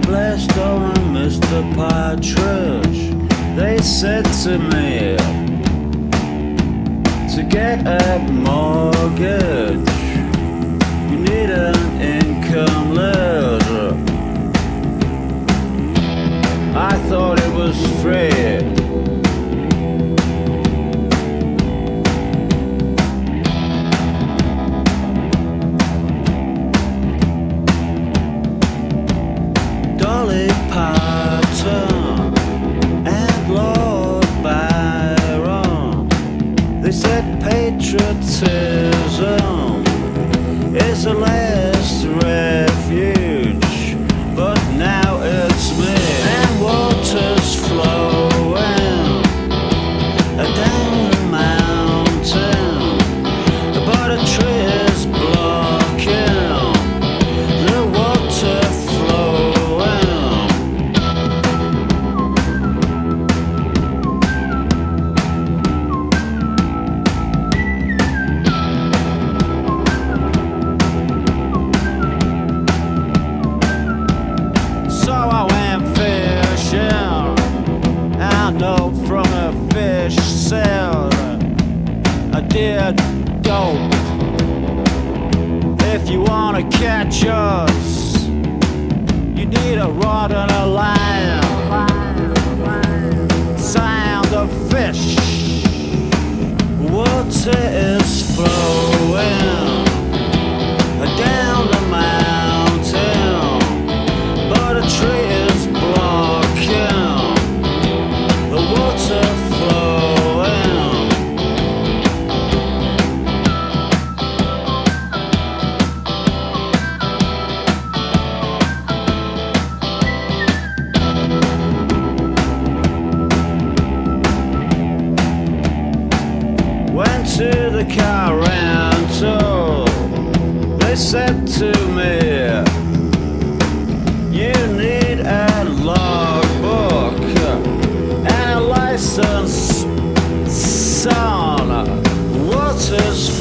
Mr. and Mr. Partridge, they said to me to get a mortgage, you need an income letter. I thought it was free. Patriotism is a last Did dope. If you wanna catch us, you need a rod and a line. Sound of fish, water is flowing car rental, they said to me, You need a logbook and a license, son. What is